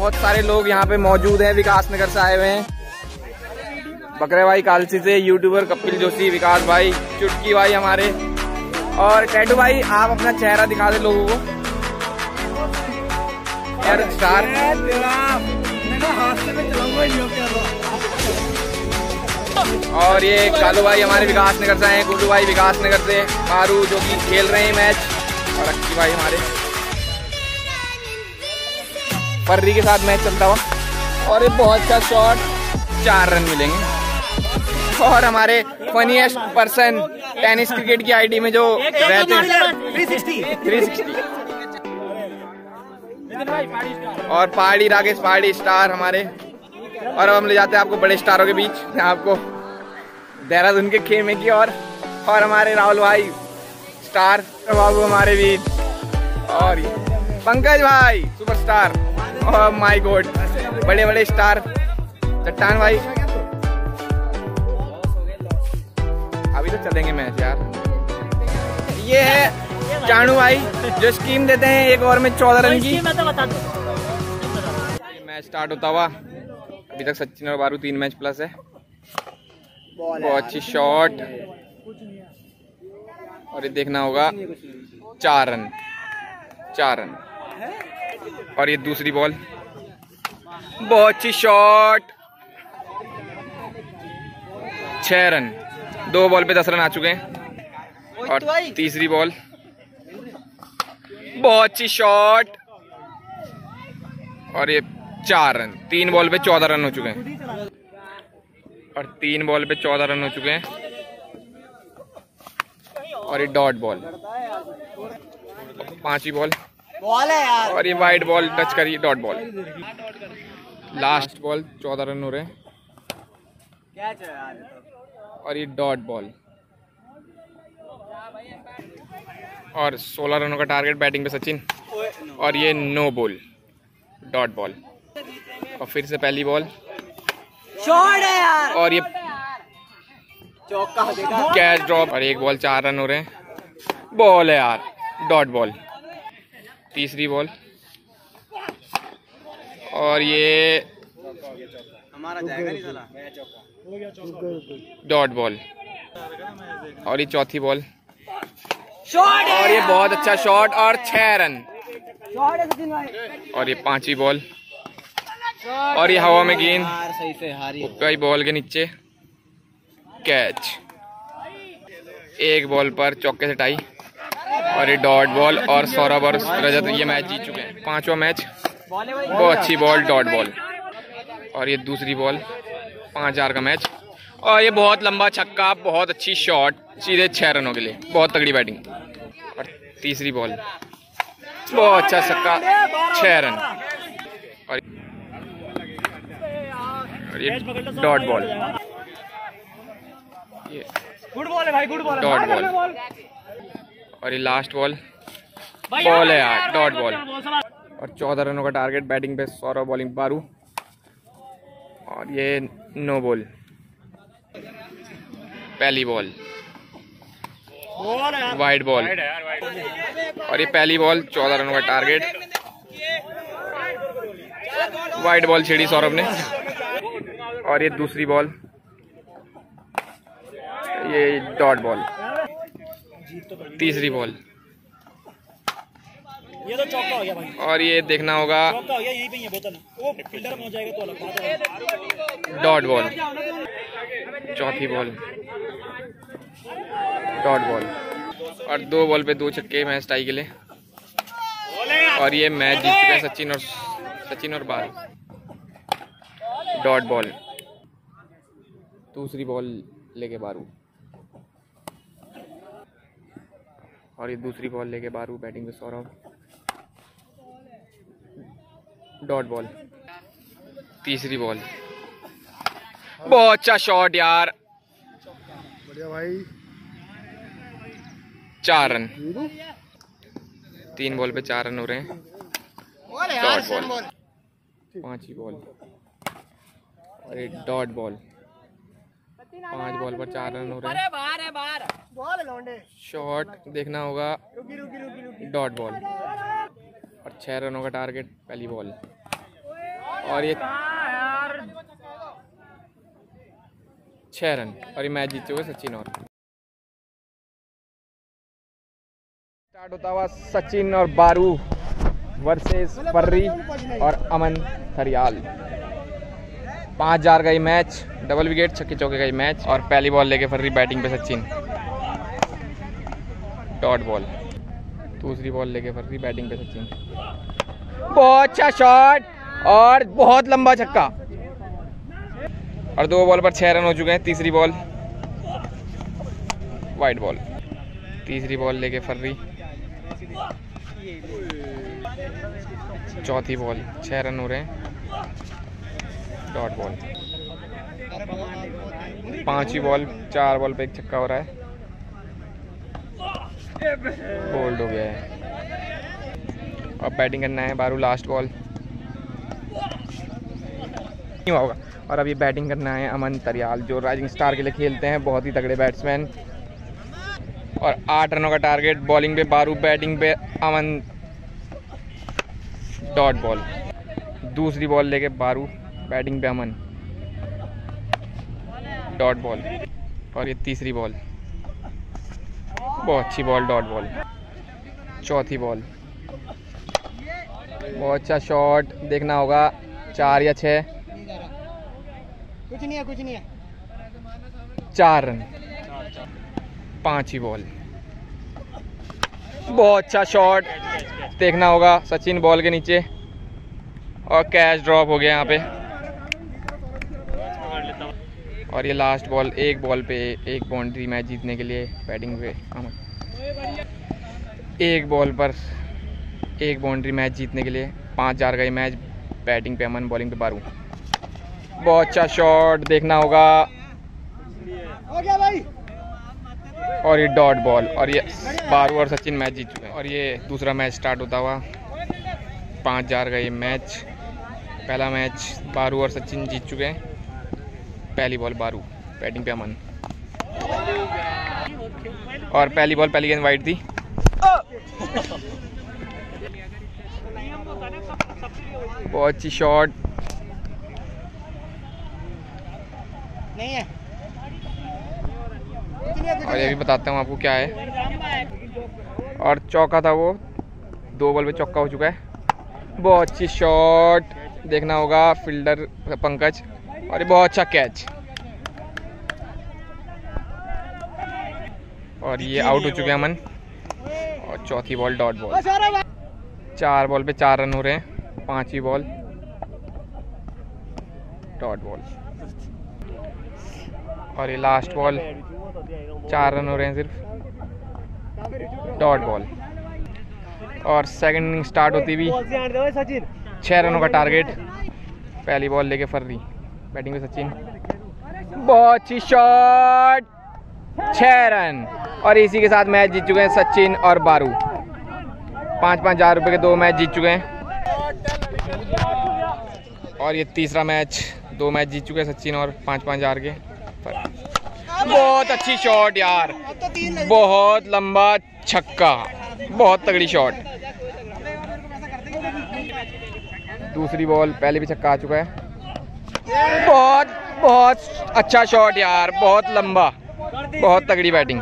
बहुत सारे लोग यहाँ पे मौजूद हैं, विकास नगर से आए हुए हैं। बकरे भाई कालसी से यूट्यूबर कपिल जोशी, विकास भाई, चुटकी भाई हमारे। और टैटू भाई, आप अपना चेहरा दिखा दे लोगों को। यार स्टार और ये कालू भाई हमारे विकास नगर से आए हैं। गुल्लू भाई विकास नगर से मारू, जो कि खेल रहे हैं मैच। और अक्की भाई हमारे। पर्री के साथ मैच चलता हुआ। और ये बहुत अच्छा शॉट चार रन मिलेंगे। और हमारे फनीएस्ट पर्सन टेनिस क्रिकेट की आईडी में जो रहते हैं। और पहाड़ी राकेश, पहाड़ी स्टार हमारे। और अब हम ले जाते हैं आपको बड़े स्टारों के बीच। आपको देहरादून के खेमे की और और हमारे राहुल भाई स्टार बाबू हमारे बीच और पंकज भाई सुपरस्टार माय गॉड बड़े बड़े स्टार चट्टान भाई। अभी तो चलेंगे मैच यार। ये है चाणू भाई जो स्कीम देते हैं एक ओवर में चौदह रन की। मैच स्टार्ट होता हुआ। अभी तक सचिन और बारू तीन मैच प्लस है। बहुत अच्छी शॉट और ये देखना होगा चार रन। चार रन। और ये दूसरी बॉल। बहुत अच्छी शॉट छह रन। दो बॉल पे दस रन आ चुके हैं। और तीसरी बॉल। बहुत अच्छी शॉट और ये चार रन। तीन बॉल पे चौदह रन हो चुके हैं। और तीन बॉल पे चौदह रन हो चुके हैं। और ये डॉट बॉल। पांचवी बॉल। बॉल है यार। और ये वाइट बॉल टच करी डॉट बॉल लास्ट बॉल चौदह रन हो रहे कैच यार ये तो। और ये डॉट बॉल और 16 रनों का टारगेट बैटिंग पे सचिन। और ये नो बॉल डॉट बॉल और फिर से पहली बॉल शॉट है यार। और ये चौका कैच ड्रॉप और एक बॉल चार रन हो रहे हैं। बॉल है यार डॉट बॉल तीसरी बॉल। और ये हमारा जाएगा नहीं साला। Dot ball. और ये चौथी बॉल। शॉट और ये बहुत अच्छा शॉट और छह रन। और ये पांचवी बॉल। और ये हवा में गेंद। यार सही से कई बॉल के नीचे। कैच एक बॉल पर चौके से टाई। और ये डॉट बॉल और सौरभ और रजत ये मैच जीत चुके हैं। पांचवा मैच बहुत अच्छी बॉल डॉट बॉल। और ये दूसरी बॉल पाँच हज़ार का मैच। और ये बहुत लंबा छक्का बहुत अच्छी शॉट सीधे छह रनों के लिए बहुत तगड़ी बैटिंग और तीसरी बॉल बहुत अच्छा छक्का छह रन। और और ये डॉट बॉल। ये गुड बॉल है भाई गुड बॉल डॉट बॉल। और ये लास्ट बॉल बॉल है यार डॉट बॉल और चौदह रनों का टारगेट बैटिंग पे सौरभ बॉलिंग बारू. और ये नो बॉल पहली बॉल वाइड बॉल और ये पहली बॉल चौदह रनों का टारगेट वाइड बॉल छेड़ी सौरभ ने. और ये दूसरी बॉल ये डॉट बॉल तीसरी बॉल। ये तो चौका हो गया भाई। और ये देखना होगा चौका हो गया यही पे ही है बोतल वो फील्डर में हो जाएगा तो अलग बात है। Dot ball. चौथी बॉल। Dot ball. और दो बॉल पे दो छक्के मैच टाई के लिए। और ये मैच जीत चुके हैं सचिन और सचिन और बाल। Dot ball. दूसरी बॉल लेके बारू। और ये दूसरी बॉल लेके बारू बैटिंग पे सौरभ। डॉट बॉल तीसरी बॉल बहुत अच्छा शॉट यार। बढ़िया भाई। चार रन। तीन बॉल पे चार रन हो रहे हैं। डॉट बॉल पांचवी बॉल और एक डॉट बॉल पाँच बॉल पर चार रन हो रहे हैं। बाहर है बाहर। शॉट देखना होगा। डॉट बॉल और छह रनों का टारगेट पहली बॉल और ये छह रन। और ये मैच जीत चुके सचिन और। स्टार्ट होता हुआ सचिन और बारू वर्सेस पर्री और अमन थरियाल पाँच हज़ार का ये मैच डबल विकेट छक्के चौके का ये मैच और पहली बॉल लेके फर्री बैटिंग पे सचिन। डॉट बॉल दूसरी बॉल लेके फर्री बैटिंग पे सचिन। बहुत अच्छा शॉट और बहुत लंबा छक्का। और दो बॉल पर छह रन हो चुके हैं तीसरी बॉल। वाइट बॉल तीसरी बॉल लेके फर्री चौथी बॉल छह रन हो रहे हैं। डॉट बॉल पांचवी बॉल चार बॉल पे एक छक्का हो रहा है। बोल्ड हो गया है। अब बैटिंग करना है बारू लास्ट बॉल नहीं होगा। और अब ये बैटिंग करना है अमन तरियाल, जो राइजिंग स्टार के लिए खेलते हैं, बहुत ही तगड़े बैट्समैन और आठ रनों का टारगेट बॉलिंग पे बारू बैटिंग पे अमन। डॉट बॉल दूसरी बॉल लेके बारू बैटिंग पे अमन। डॉट बॉल और ये तीसरी बॉल बहुत अच्छी बॉल डॉट बॉल चौथी बॉल बहुत अच्छा शॉट देखना होगा. चार या छः कुछ नहीं है कुछ नहीं है. चार रन. पांचवी बॉल बहुत अच्छा शॉट देखना होगा सचिन बॉल के नीचे. और कैच ड्रॉप हो गया यहाँ पे. और ये लास्ट बॉल एक बॉल पे एक बाउंड्री मैच जीतने के लिए बैटिंग पे। अमन एक बॉल पर एक बाउंड्री मैच जीतने के लिए पाँच हज़ार का ये मैच बैटिंग पे अमन बॉलिंग पे बारू। बहुत अच्छा शॉट देखना होगा। और ये डॉट बॉल और ये बारू और सचिन मैच जीत चुके हैं। और ये दूसरा मैच स्टार्ट होता हुआ पाँच हज़ार का ये मैच पहला मैच बारू और सचिन जीत चुके हैं। पहली बॉल बारू बैटिंग पे अमन। और पहली बॉल पहली गेंद वाइट थी। बहुत अच्छी शॉट और ये भी बताता हूँ आपको क्या है। और चौका था वो, दो बॉल पे चौका हो चुका है। बहुत अच्छी शॉट देखना होगा फील्डर पंकज। और ये बहुत अच्छा कैच और ये आउट हो चुके हैं अमन. और चौथी बॉल डॉट बॉल चार बॉल पे चार रन हो रहे हैं. पांचवी बॉल डॉट बॉल और ये लास्ट बॉल चार रन हो रहे हैं सिर्फ़. डॉट बॉल और सेकंड इनिंग स्टार्ट होती भी छः रनों का टारगेट पहली बॉल लेके फर्री. बैटिंग में सचिन। बहुत अच्छी शॉट छः रन। और इसी के साथ मैच जीत चुके हैं सचिन और बारू। पाँच पाँच हज़ार रुपये के दो मैच जीत चुके हैं। और ये तीसरा मैच, दो मैच जीत चुके हैं सचिन और पाँच पाँच हज़ार के। पर बहुत अच्छी शॉट यार। बहुत लंबा छक्का। बहुत तगड़ी शॉट दूसरी बॉल पहले भी छक्का आ चुका है। बहुत बहुत अच्छा शॉट यार बहुत लंबा बहुत तगड़ी बैटिंग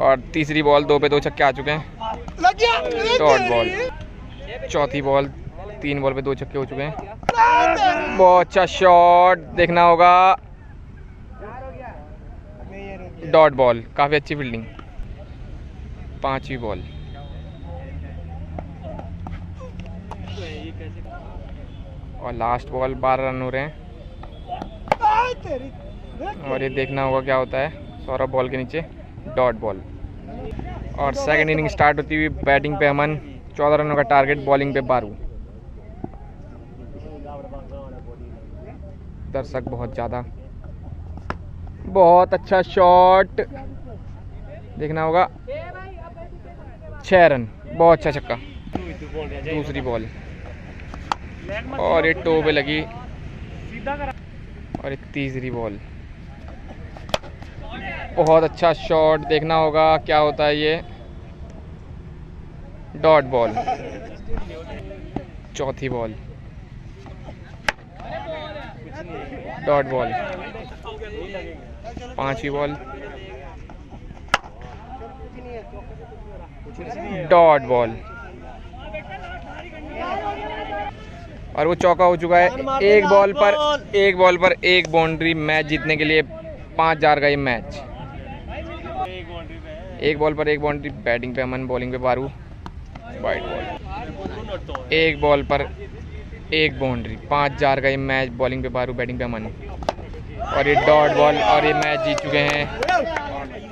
और तीसरी बॉल दो पे दो छक्के आ चुके हैं। डॉट बॉल चौथी बॉल तीन बॉल पे दो छक्के हो चुके हैं। बहुत अच्छा शॉट देखना होगा। डॉट बॉल काफ़ी अच्छी फील्डिंग पांचवी बॉल और लास्ट बॉल बारह रन हो रहे हैं। और ये देखना होगा क्या होता है। सौरभ बॉल के नीचे डॉट बॉल और सेकंड इनिंग स्टार्ट होती हुई बैटिंग पे अमन, चौदह रनों का टारगेट बॉलिंग पे बारू। दर्शक बहुत ज़्यादा। बहुत अच्छा शॉट देखना होगा छः रन, बहुत अच्छा छक्का। दूसरी बॉल और ये टो पे लगी। और ये तीसरी बॉल। बहुत अच्छा शॉट देखना होगा क्या होता है ये। डॉट बॉल चौथी बॉल डॉट बॉल पांचवी बॉल डॉट बॉल और वो चौका हो चुका है। एक बॉल पर एक बॉल पर एक बाउंड्री मैच जीतने के लिए पाँच हज़ार का ये मैच। एक बॉल पर एक बाउंड्री बैटिंग पे अमन बॉलिंग पे बारू। वाइट बॉल एक बॉल पर एक बाउंड्री पाँच हज़ार का ये मैच बॉलिंग पे बारू बैटिंग पे अमन। और ये डॉट बॉल और ये मैच जीत चुके हैं।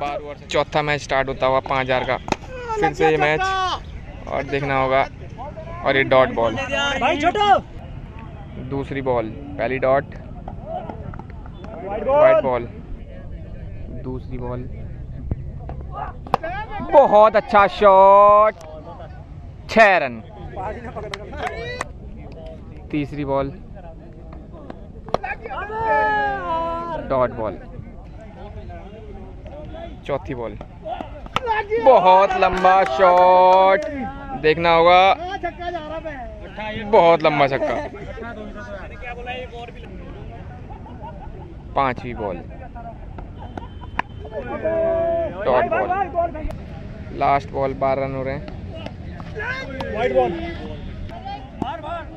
बारू और चौथा मैच स्टार्ट होता हुआ पाँच हज़ार का। फिर से ये मैच। और देखना होगा। और ये डॉट बॉल। भाई छोटो। दूसरी बॉल पहली डॉट। वाइट बॉल दूसरी बॉल। बहुत अच्छा शॉट छह रन। तीसरी बॉल। Dot ball. चौथी बॉल। बहुत लंबा शॉट देखना होगा। बहुत लंबा छक्का। पांचवी ball dot ball last ball बारह रन हो रहे हैं।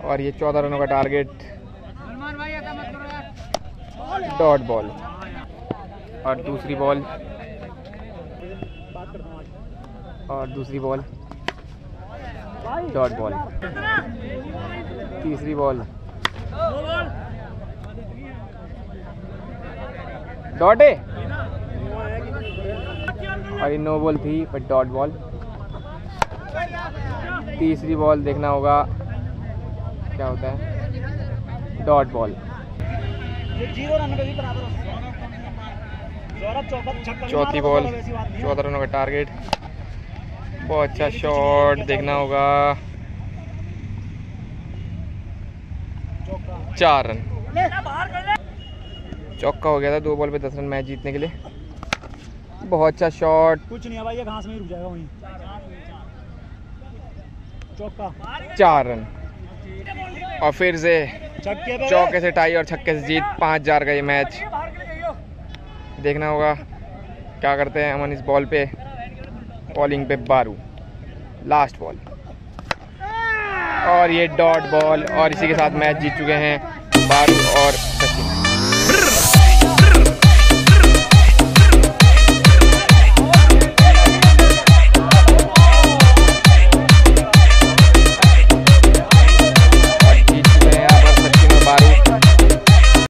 और ये चौदह रनों का टारगेट डॉट बॉल और दूसरी बॉल और दूसरी बॉल डॉट बॉल तीसरी बॉल डॉट है और ये नो बॉल थी पर डॉट बॉल तीसरी बॉल देखना होगा, क्या होता है? डॉट बॉल चौथी बॉल। चौदह रनों का टारगेट बहुत अच्छा शॉट देखना होगा। चार रन। चौका हो गया था दो बॉल पे दस रन मैच जीतने के लिए। बहुत अच्छा शॉट कुछ नहीं भाई ये घास में रुक जाएगा वहीं। चौका। चार रन। और फिर से चौके से टाई और छक्के से जीत। पाँच हज़ार का ये मैच। देखना होगा। क्या करते हैं अमन इस बॉल पे। बॉलिंग पे बारू। लास्ट बॉल और ये डॉट बॉल और इसी के साथ मैच जीत चुके हैं बारू और सचिन।